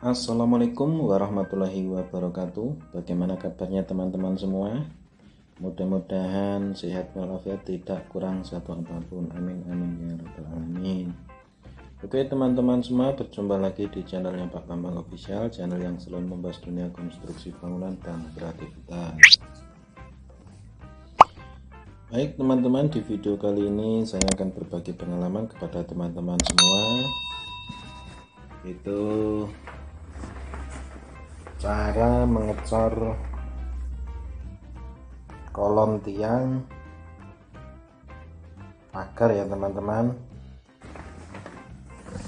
Assalamualaikum warahmatullahi wabarakatuh. Bagaimana kabarnya teman-teman semua? Mudah-mudahan sehat walafiat tidak kurang satu apa pun. Amin amin ya rabbal alamin. Oke teman-teman semua berjumpa lagi di channelnya Pak Bambang Official Channel yang selalu membahas dunia konstruksi bangunan dan kreativitas. Baik teman-teman di video kali ini saya akan berbagi pengalaman kepada teman-teman semua. Itu cara mengecor kolom tiang. Pagar ya teman-teman.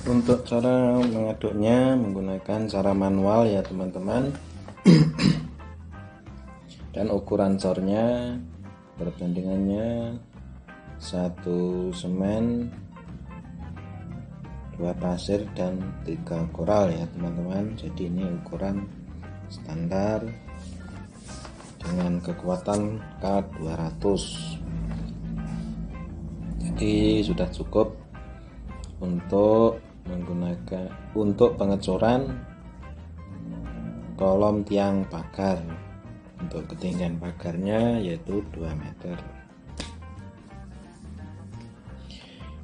Untuk cara mengaduknya menggunakan cara manual ya teman-teman. Dan ukuran cornya perbandingannya satu semen dua pasir dan tiga koral ya teman-teman. Jadi ini ukuran standar dengan kekuatan K200 jadi sudah cukup untuk menggunakan untuk pengecoran kolom tiang pagar untuk ketinggian pagarnya yaitu 2 meter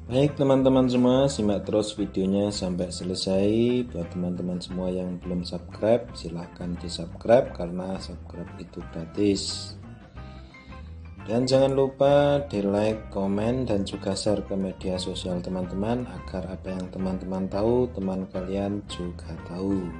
Baik teman-teman semua, simak terus videonya sampai selesai. Buat teman-teman semua yang belum subscribe, silahkan di subscribe karena subscribe itu gratis. Dan jangan lupa di like, komen, dan juga share ke media sosial teman-teman agar apa yang teman-teman tahu, teman kalian juga tahu.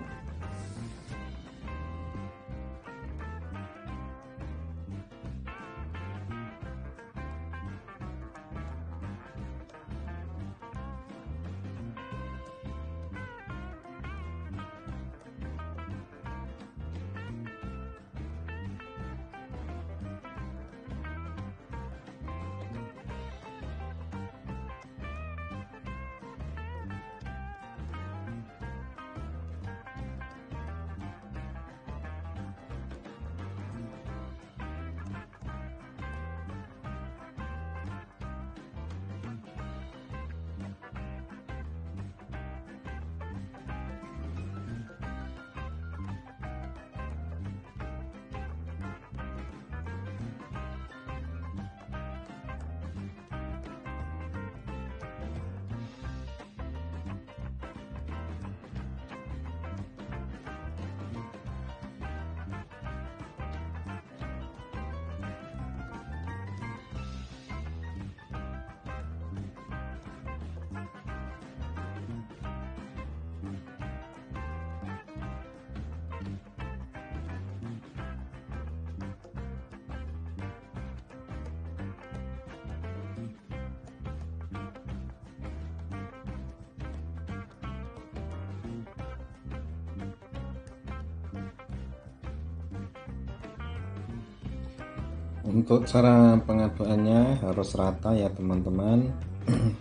Untuk cara pengaduannya harus rata ya teman-teman.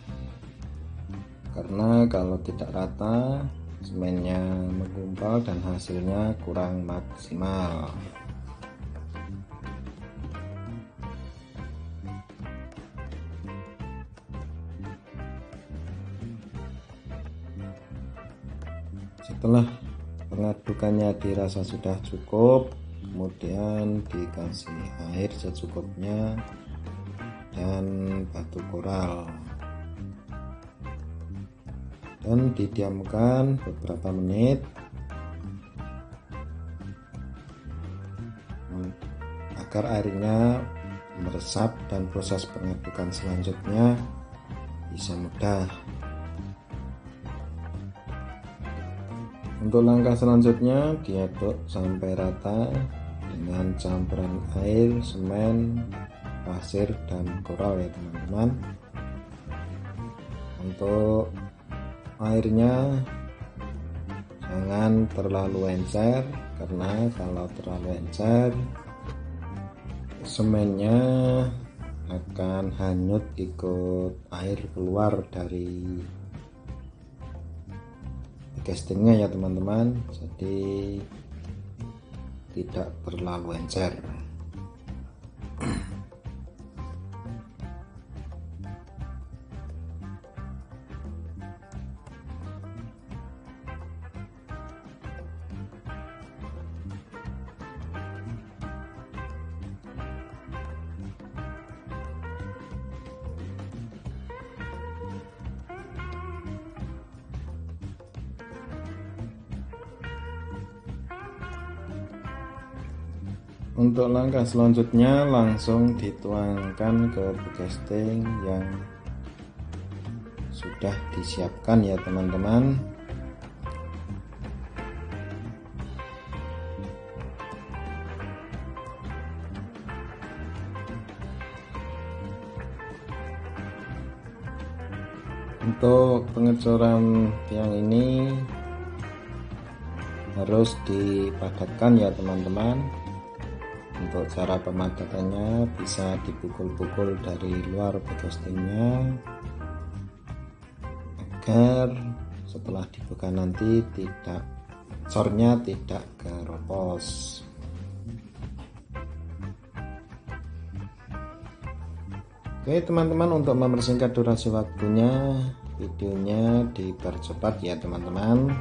Karena kalau tidak rata semennya menggumpal dan hasilnya kurang maksimal. Setelah pengadukannya dirasa sudah cukup kemudian dikasih air secukupnya dan batu koral. Dan didiamkan beberapa menit. Agar airnya meresap dan proses pengadukan selanjutnya bisa mudah. Untuk langkah selanjutnya diaduk sampai rata dengan campuran air, semen, pasir, dan koral ya teman-teman. Untuk airnya jangan terlalu encer karena kalau terlalu encer semennya akan hanyut ikut air keluar dari castingnya ya teman-teman. Jadi tidak terlalu encer untuk langkah selanjutnya langsung dituangkan ke casting yang sudah disiapkan ya teman-teman. Untuk pengecoran tiang ini harus dipadatkan ya teman-teman untuk cara pemadatannya bisa dipukul-pukul dari luar castingnya agar setelah dibuka nanti tidak cornya tidak keropos. Oke teman-teman untuk mempersingkat durasi waktunya videonya dipercepat ya teman-teman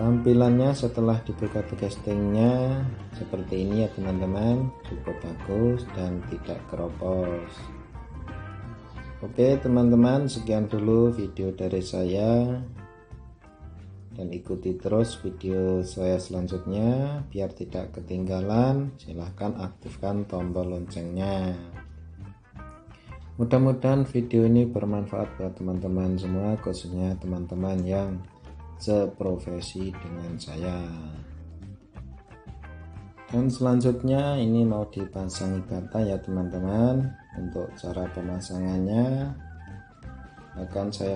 tampilannya setelah dibuka castingnya seperti ini ya teman-teman. Cukup bagus dan tidak keropos. Oke teman-teman sekian dulu video dari saya. Dan ikuti terus video saya selanjutnya. Biar tidak ketinggalan silahkan aktifkan tombol loncengnya. Mudah-mudahan video ini bermanfaat buat teman-teman semua khususnya teman-teman yang seprofesi dengan saya. Dan selanjutnya ini mau dipasang bata ya teman-teman untuk cara pemasangannya. Akan saya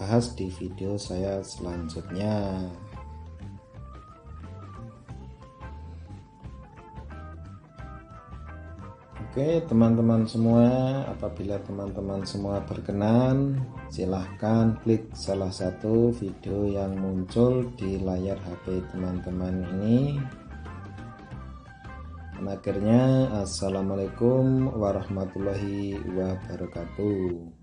bahas di video saya selanjutnya Oke teman-teman semua apabila teman-teman semua berkenan silahkan klik salah satu video yang muncul di layar HP teman-teman ini. Dan akhirnya Assalamualaikum warahmatullahi wabarakatuh